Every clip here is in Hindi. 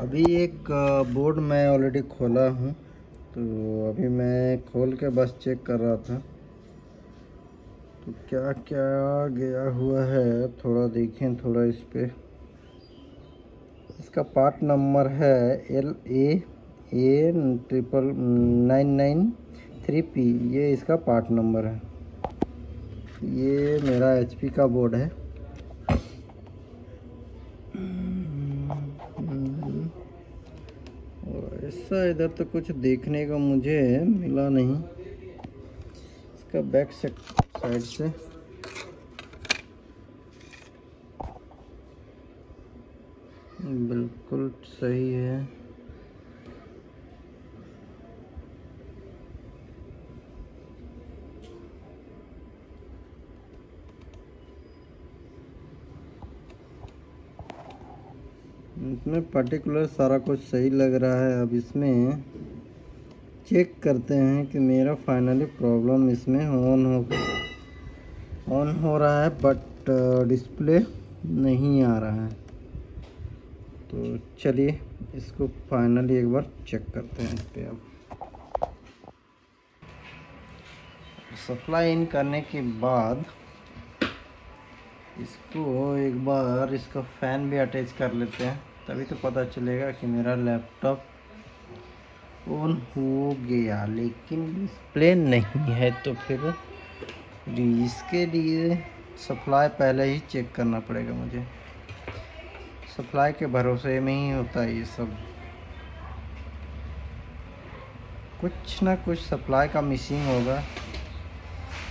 अभी एक बोर्ड मैं ऑलरेडी खोला हूँ तो अभी मैं खोल के बस चेक कर रहा था। तो क्या क्या गया हुआ है? थोड़ा देखें, थोड़ा इस पर इसका पार्ट नंबर है L A A triple nine nine three P ये इसका पार्ट नंबर है। ये मेरा HP का बोर्ड है। ऐसा इधर तो कुछ देखने को मुझे मिला नहीं। इसका बैक साइड से। बिल्कुल सही है। इसमें पर्टिकुलर सारा कुछ सही लग रहा है। अब इसमें चेक करते हैं कि मेरा फाइनली प्रॉब्लम इसमें ऑन हो ऑन हो रहा है बट डिस्प्ले uh, नहीं आ रहा है। तो चलिए इसको फाइनली एक बार चेक करते हैं इस पर अब। सप्लाई इन करने के बाद इसको एक बार इसका फ़ैन भी अटैच कर लेते हैं। तभी तो पता चलेगा कि मेरा लैपटॉप ऑन हो गया। लेकिन डिस्प्ले नहीं है तो फिर इसके लिए सप्लाई पहले ही चेक करना पड़ेगा मुझे। सप्लाई के भरोसे में ही होता है ये सब। कुछ ना कुछ सप्लाई का मिसिंग होगा।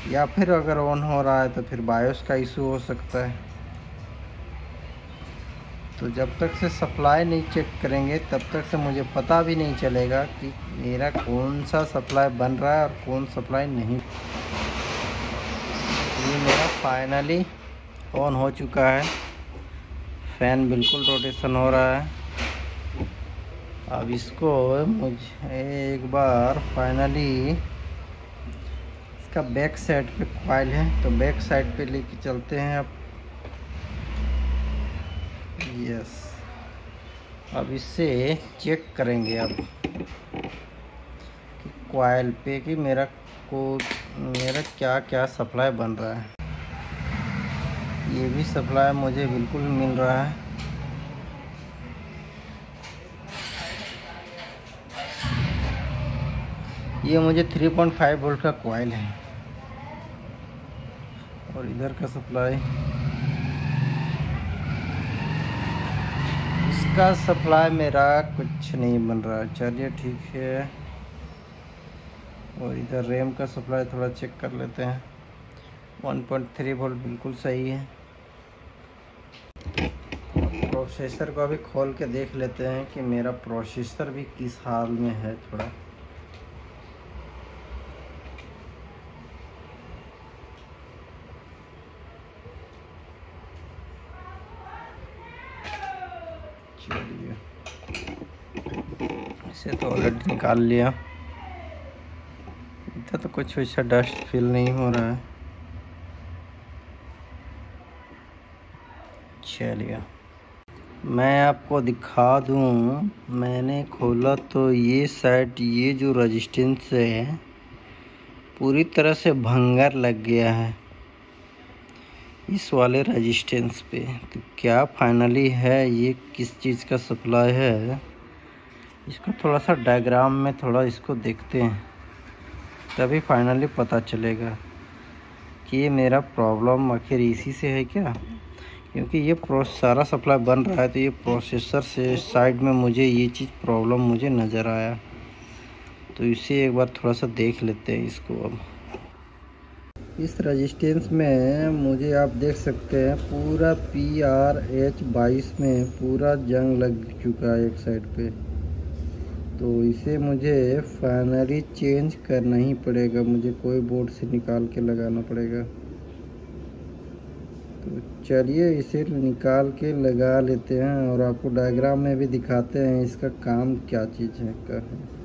या फिर अगर ऑन हो रहा है तो फिर बायोस का इशू हो सकता है। तो जब तक से सप्लाई नहीं चेक करेंगे, तब तक से मुझे पता भी नहीं चलेगा कि मेरा कौन सा सप्लाई बन रहा है और कौन सप्लाई नहीं। ये मेरा फाइनली ऑन हो चुका है। फ़ैन बिल्कुल रोटेशन हो रहा है। अब इसको मुझे एक बार फाइनली इसका बैक साइड पे कॉइल है तो बैक साइड पे लेके चलते हैं अब। यस अब इससे चेक करेंगे अब कि कॉयल पे कि मेरा को, मेरा क्या क्या सप्लाई बन रहा है। ये भी सप्लाई मुझे बिल्कुल मिल रहा है। ये मुझे 3.5 वोल्ट का कॉयल है। और इधर का सप्लाई इसका सप्लाई मेरा कुछ नहीं बन रहा। चलिए ठीक है। और इधर रैम का सप्लाई थोड़ा चेक कर लेते हैं। 1.3 वोल्ट बिल्कुल सही है। प्रोसेसर को अभी खोल के देख लेते हैं कि मेरा प्रोसेसर भी किस हाल में है थोड़ा। तो निकाल लिया। इधर तो कुछ वैसा डस्ट फील नहीं हो रहा है। चलिए। मैं आपको दिखा दूँ, मैंने खोला तो ये साइड ये जो रजिस्टेंस है, पूरी तरह से भंगर लग गया है। इस वाले रजिस्टेंस पे। तो क्या फाइनली है, ये किस चीज़ का सप्लाई है? इसको थोड़ा सा डायग्राम में थोड़ा इसको देखते हैं, तभी फाइनली पता चलेगा कि ये मेरा प्रॉब्लम आखिर इसी से है क्या? क्योंकि ये सारा सप्लाई बन रहा है तो ये प्रोसेसर से साइड में मुझे ये चीज़ प्रॉब्लम मुझे नज़र आया। तो इसे एक बार थोड़ा सा देख लेते हैं इसको अब। इस रजिस्टेंस में मुझे आप देख सकते हैं, पूरा पी आर एच बाईस में पूरा जंग लग चुका है एक साइड पे। तो इसे मुझे फाइनली चेंज करना ही पड़ेगा। मुझे कोई बोर्ड से निकाल के लगाना पड़ेगा। तो चलिए इसे निकाल के लगा लेते हैं और आपको डायग्राम में भी दिखाते हैं इसका काम क्या चीज़ है का है।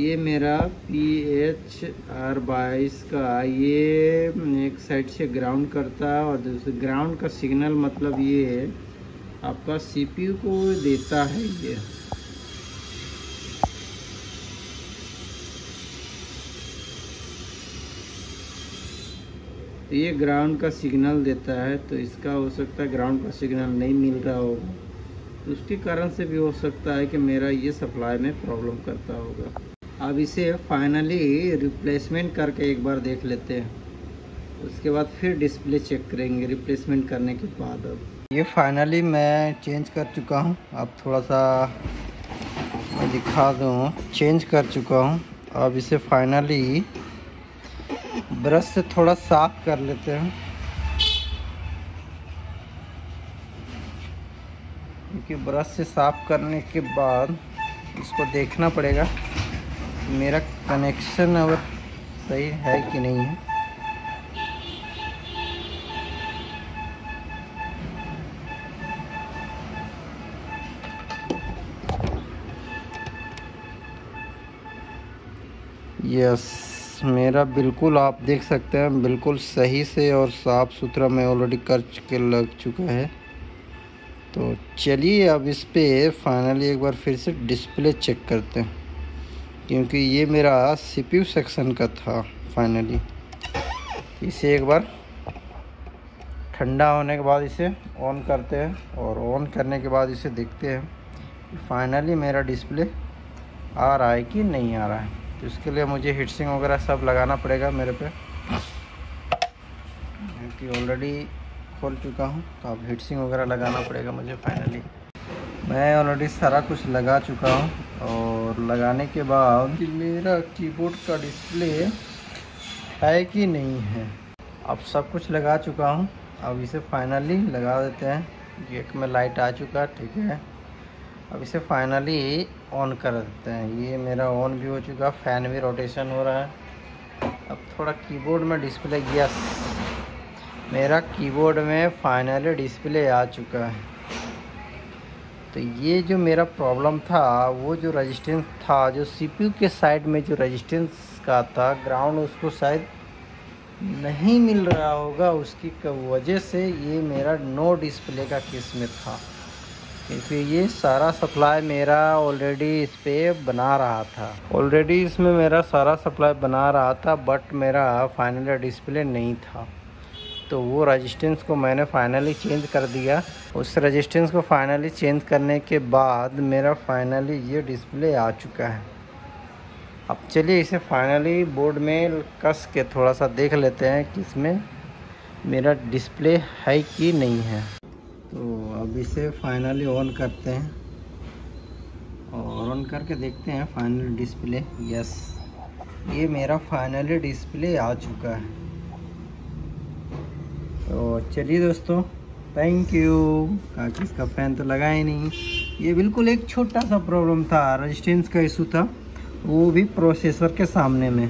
ये मेरा पी एच आर बाईस का, ये एक साइड से ग्राउंड करता है और दूसरे ग्राउंड का सिग्नल मतलब ये आपका सीपीयू को देता है ये। तो ये ग्राउंड का सिग्नल देता है तो इसका हो सकता है ग्राउंड का सिग्नल नहीं मिल रहा होगा। तो उसके कारण से भी हो सकता है कि मेरा ये सप्लाई में प्रॉब्लम करता होगा। अब इसे फाइनली रिप्लेसमेंट करके एक बार देख लेते हैं। उसके बाद फिर डिस्प्ले चेक करेंगे रिप्लेसमेंट करने के बाद अब। ये फाइनली मैं चेंज कर चुका हूँ। अब थोड़ा सा दिखा दूँ। चेंज कर चुका हूँ। अब इसे फाइनली ब्रश से थोड़ा साफ़ कर लेते हैं। क्योंकि ब्रश से साफ़ करने के बाद इसको देखना पड़ेगा मेरा कनेक्शन अब सही है कि नहीं है। यस। मेरा बिल्कुल आप देख सकते हैं, बिल्कुल सही से और साफ़ सुथरा मैं ऑलरेडी कर चुके, लग चुका है। तो चलिए अब इस पर फाइनली एक बार फिर से डिस्प्ले चेक करते हैं, क्योंकि ये मेरा सीपीयू सेक्शन का था फाइनली इसे एक बार ठंडा होने के बाद इसे ऑन करते हैं और ऑन करने के बाद इसे देखते हैं फाइनली मेरा डिस्प्ले आ रहा है कि नहीं आ रहा है। तो इसके लिए मुझे हीटसिंग वगैरह सब लगाना पड़ेगा मेरे पे। क्योंकि ऑलरेडी खोल चुका हूँ तो अब हीटसिंग वगैरह लगाना पड़ेगा मुझे फाइनली मैं ऑलरेडी सारा कुछ लगा चुका हूँ, और लगाने के बाद मेरा कीबोर्ड का डिस्प्ले है कि नहीं है। अब सब कुछ लगा चुका हूँ, अब इसे फाइनली लगा देते हैं। एक में लाइट आ चुका, ठीक है। अब इसे फाइनली ऑन कर देते हैं। ये मेरा ऑन भी हो चुका फ़ैन भी रोटेशन हो रहा है। अब थोड़ा कीबोर्ड में डिस्प्ले यस मेरा कीबोर्ड में फाइनली डिस्प्ले आ चुका है। तो ये जो मेरा प्रॉब्लम था, वो जो रजिस्टेंस था, जो सीपीयू के साइड में जो रजिस्टेंस का था ग्राउंड उसको शायद नहीं मिल रहा होगा, उसकी वजह से ये मेरा नो डिस्प्ले का केस में था। क्योंकि ये सारा सप्लाई मेरा ऑलरेडी इस पर बना रहा था। ऑलरेडी इसमें मेरा सारा सप्लाई बना रहा था बट मेरा फाइनल डिस्प्ले नहीं था। तो वो रजिस्टेंस को मैंने फाइनली चेंज कर दिया। उस रजिस्टेंस को फाइनली चेंज करने के बाद मेरा फाइनली ये डिस्प्ले आ चुका है। अब चलिए इसे फाइनली बोर्ड में कस के थोड़ा सा देख लेते हैं कि इसमें मेरा डिस्प्ले है कि नहीं है। तो अब इसे फाइनली ऑन करते हैं। और ऑन करके देखते हैं फाइनल डिस्प्ले यस ये मेरा फाइनली डिस्प्ले आ चुका है। तो चलिए दोस्तों थैंक यू काकि इसका फ़ैन तो लगा ही नहीं। ये बिल्कुल एक छोटा सा प्रॉब्लम था रजिस्टेंस का इशू था। वो भी प्रोसेसर के सामने में।